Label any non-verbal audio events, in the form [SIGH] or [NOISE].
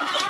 Oh! [LAUGHS]